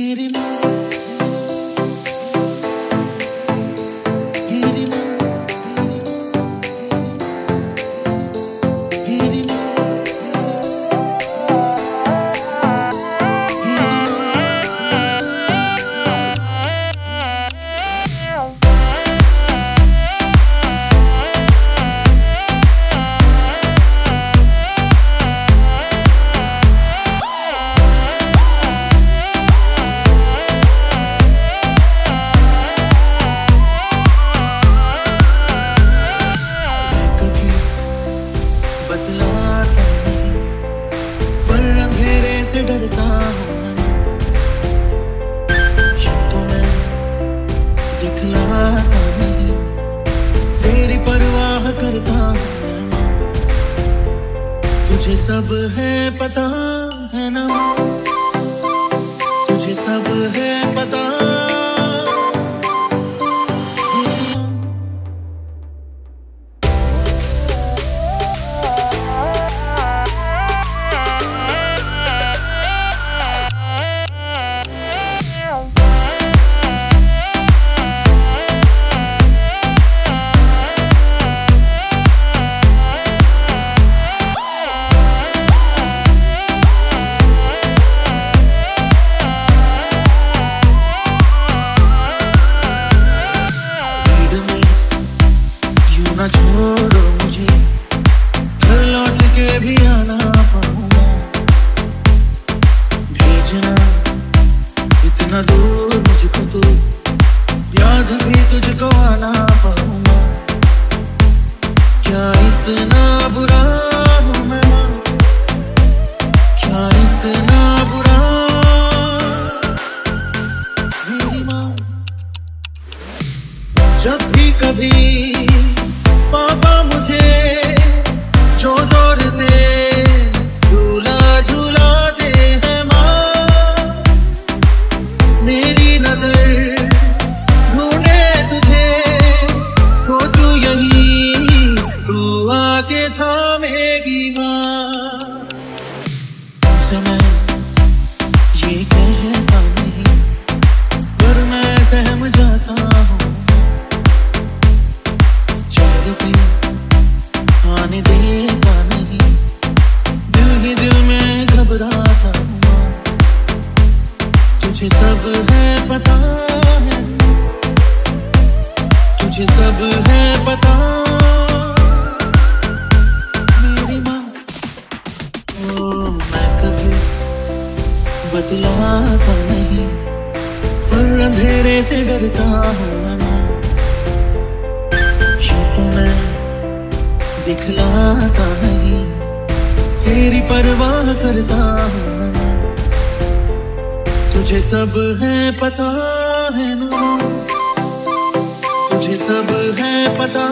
तेरी डरता हूँ यूँ दिखलाता नहीं, तेरी परवाह करता हूँ तुझे सब है पता है ना, तुझे सब है पता मुझको तो याद भी तुझको आना पाऊँगा। क्या इतना बुरा माँ? क्या इतना बुरा? मेरी माँ। जब भी कभी पापा थामेगी माँ मैं ये कहता नहीं, पर मैं सहम जाता हूँ। आने देता नहीं, दिल ही दिल में घबराता हूँ। तुझे सब है पता है, तुझे सब है पता बतलाता नहीं, पर अंधेरे से डरता हूँ तो मैं दिखलाता नहीं, तेरी परवाह करता हूँ तुझे सब है पता है ना, तुझे सब है पता